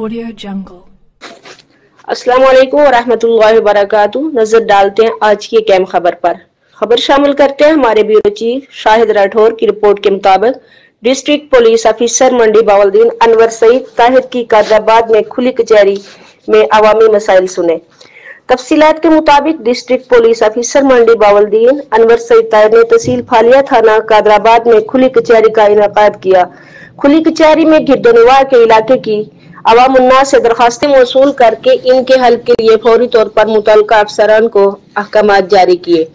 Audio Jungle. अस्सलाम वालेकुम वरहमतुल्लाहि वबरकातुहू नज़र डालते हैं आज की कैम खबर पर खबर शामिल करते हैं हमारे ब्यूरो चीफ शाहिद राठौर की रिपोर्ट के मुताबिक district police officer Mandi Bahauddin Anwar Saeed Tahir की कादराबाद में खुली कचहरी में अवामी मसाइल सुने तफसीलात के मुताबिक district police officer Mandi Bahauddin Anwar Saeed Tahir ने तहसील फालिया थाना कादराबाद में खुली कचहरी का इनका किया खुली कचहरी में गिरदोनवा के इलाके की अवाम उन्नास से दरखास्तें मौसू करके इनके हल के लिए फौरी तौर पर मुतल अफसरान को अहकाम जारी किए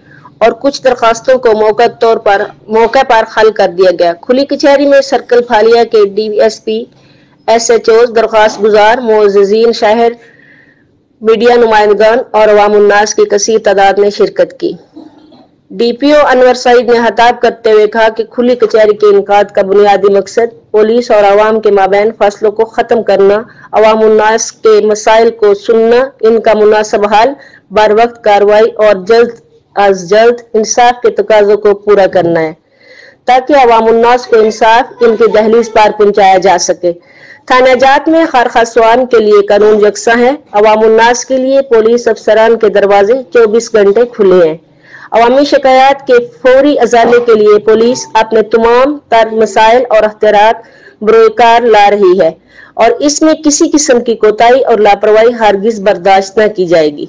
और कुछ दरखास्तों को मौका तौर पर, मौके पर हल कर दिया गया। खुली कचहरी में सर्कल फालिया के D S P S H O दरखास्त गुजार मोजीन शहर, मीडिया नुमाइंदगान और अवाम उन्नास की कसीर तादाद ने शिरकत की। D P O Anwar Saeed ने हताब करते हुए कहा कि खुली कचहरी के इनका का बुनियादी मकसद पुलिस और आवाम के माबेन फ़सलों को खत्म करना अवाम उन्नास के मसाइल को सुनना, इनका मुनासब हल, बर वक्त कार्रवाई और जल्द अज जल्द इंसाफ के तकाजों को पूरा करना है, ताकि अवाम उन्नास को इंसाफ, इनकी दहलीज पार पहुँचाया जा सके। थाना जात में हर खसवान के लिए कानून यकसा है। अवाम उन्नास के लिए पुलिस अफसरान के दरवाजे 24 घंटे खुले हैं। अवामी शिकायत के फौरी अजाले के लिए पुलिस अपने तमाम तर मसाइल और अख्तियार बरोकार ला रही है और इसमें किसी किस्म की कोताही और लापरवाही हरगिज बर्दाश्त न की जाएगी।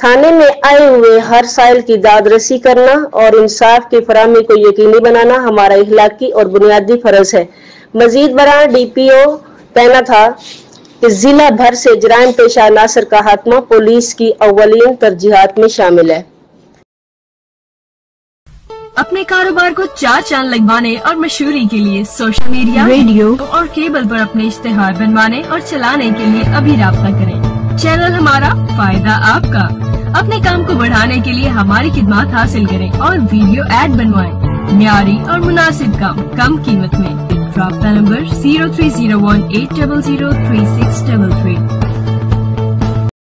थाने में आए हुए हर साइल की दाद रसी करना और इंसाफ की फरामी को यकीनी बनाना हमारा इखलाकी और बुनियादी फ़र्ज़ है। मजीद बरा डी पी ओ कहना था कि जिला भर से जराम पेशा नासर का हाथमा पुलिस की अवलियन तरजीहत में शामिल है। अपने कारोबार को चार चाँद लगवाने और मशहूरी के लिए सोशल मीडिया रेडियो और केबल पर अपने इश्तेहार बनवाने और चलाने के लिए अभी रब्ता करें। चैनल हमारा फ़ायदा आपका। अपने काम को बढ़ाने के लिए हमारी खिदमत हासिल करें और वीडियो एड बनवाएँ। न्यारी और मुनासिब काम कम कीमत में। रब्ता number zero three zero one eight double zero three six double three